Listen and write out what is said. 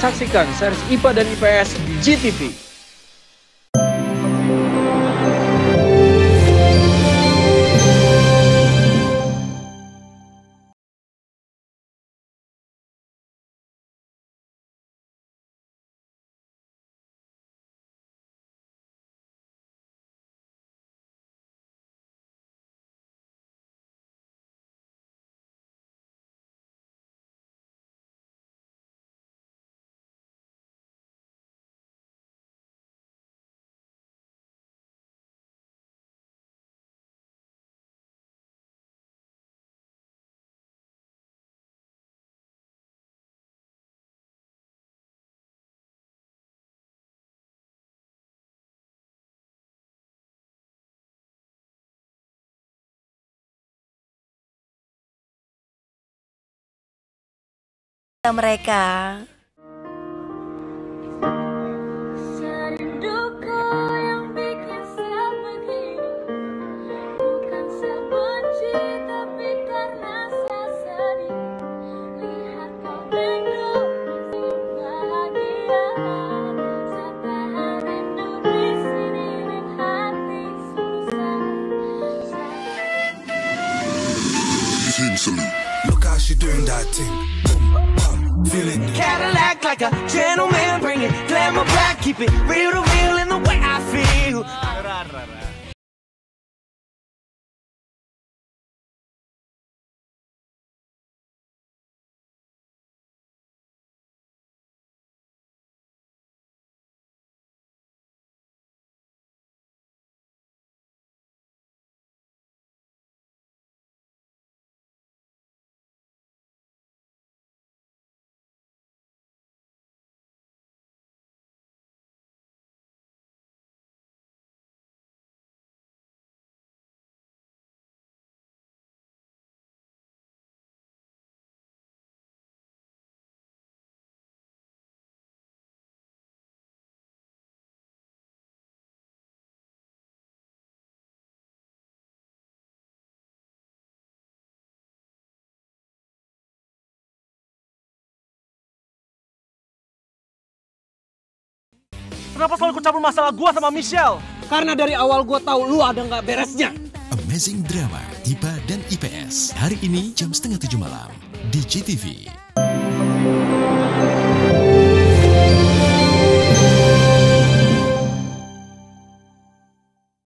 Saksikan series IPA dan IPS di GTV. Susah. Team salute. Look she doing that thing. Boom, bum, feeling. Cadillac like a gentleman, bring it glamour back, keep it real to real in the way I feel. Kenapa selalu ikut campur masalah gua sama Michelle? Karena dari awal gue tahu lu ada nggak beresnya. Amazing Drama IPA dan IPS hari ini jam setengah tujuh malam di GTV.